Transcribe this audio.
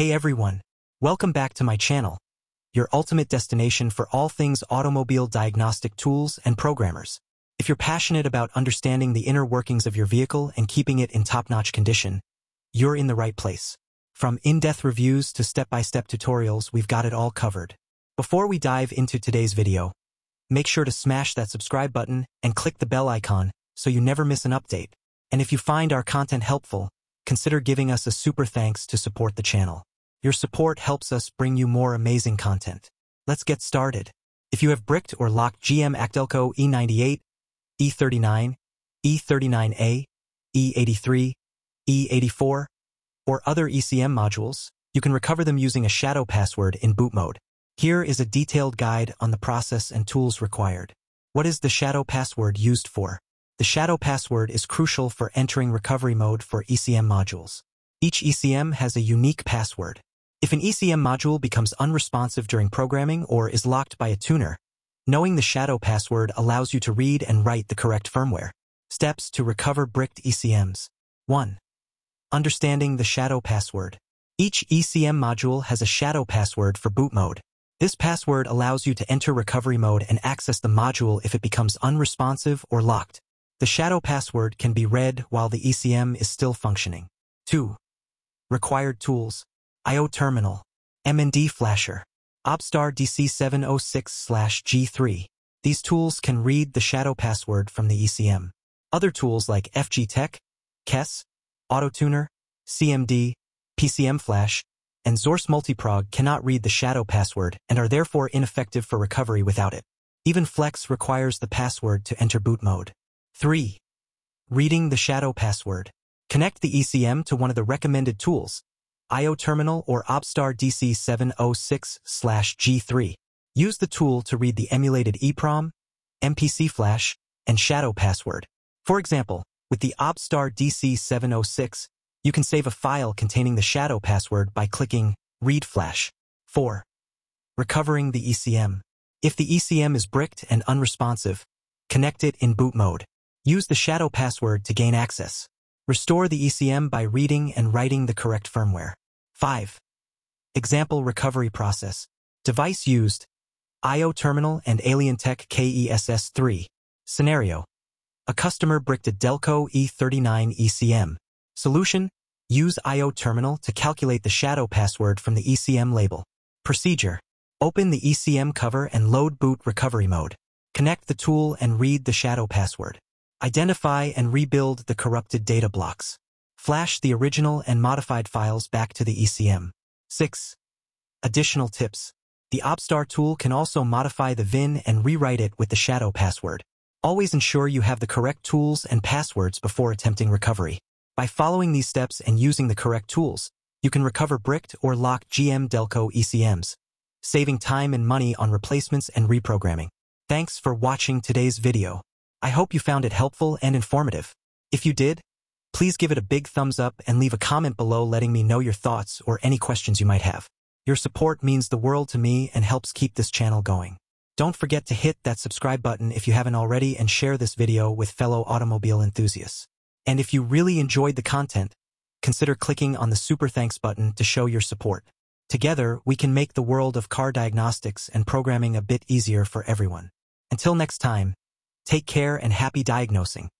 Hey everyone, welcome back to my channel, your ultimate destination for all things automobile diagnostic tools and programmers. If you're passionate about understanding the inner workings of your vehicle and keeping it in top-notch condition, you're in the right place. From in-depth reviews to step-by-step -step tutorials, we've got it all covered. Before we dive into today's video, make sure to smash that subscribe button and click the bell icon so you never miss an update. And if you find our content helpful, consider giving us a super thanks to support the channel. Your support helps us bring you more amazing content. Let's get started. If you have bricked or locked GM ACDelco E98, E39, E39A, E83, E84, or other ECM modules, you can recover them using a shadow password in boot mode. Here is a detailed guide on the process and tools required. What is the shadow password used for? The shadow password is crucial for entering recovery mode for ECM modules. Each ECM has a unique password. If an ECM module becomes unresponsive during programming or is locked by a tuner, knowing the shadow password allows you to read and write the correct firmware. Steps to recover bricked ECMs. 1. Understanding the shadow password. Each ECM module has a shadow password for boot mode. This password allows you to enter recovery mode and access the module if it becomes unresponsive or locked. The shadow password can be read while the ECM is still functioning. 2. Required tools. I.O. Terminal. M&D Flasher. OBDSTAR DC706-G3. These tools can read the shadow password from the ECM. Other tools like FG Tech, KESS, AutoTuner, CMD, PCM Flash, and Xhorse Multiprog cannot read the shadow password and are therefore ineffective for recovery without it. Even Flex requires the password to enter boot mode. 3. Reading the shadow password. Connect the ECM to one of the recommended tools, IO Terminal or OBDSTAR DC706-G3. Use the tool to read the emulated EEPROM, MPC flash, and shadow password. For example, with the OBDSTAR DC706, you can save a file containing the shadow password by clicking Read Flash. 4. Recovering the ECM. If the ECM is bricked and unresponsive, connect it in boot mode. Use the shadow password to gain access. Restore the ECM by reading and writing the correct firmware. 5. Example recovery process. Device used. IO terminal and AlienTech KESS3. Scenario. A customer bricked a Delco E39 ECM. Solution. Use IO terminal to calculate the shadow password from the ECM label. Procedure. Open the ECM cover and load boot recovery mode. Connect the tool and read the shadow password. Identify and rebuild the corrupted data blocks. Flash the original and modified files back to the ECM. 6. Additional tips. The OBDSTAR tool can also modify the VIN and rewrite it with the shadow password. Always ensure you have the correct tools and passwords before attempting recovery. By following these steps and using the correct tools, you can recover bricked or locked GM Delco ECMs, saving time and money on replacements and reprogramming. Thanks for watching today's video. I hope you found it helpful and informative. If you did, please give it a big thumbs up and leave a comment below letting me know your thoughts or any questions you might have. Your support means the world to me and helps keep this channel going. Don't forget to hit that subscribe button if you haven't already and share this video with fellow automobile enthusiasts. And if you really enjoyed the content, consider clicking on the super thanks button to show your support. Together, we can make the world of car diagnostics and programming a bit easier for everyone. Until next time, Take care and happy diagnosing.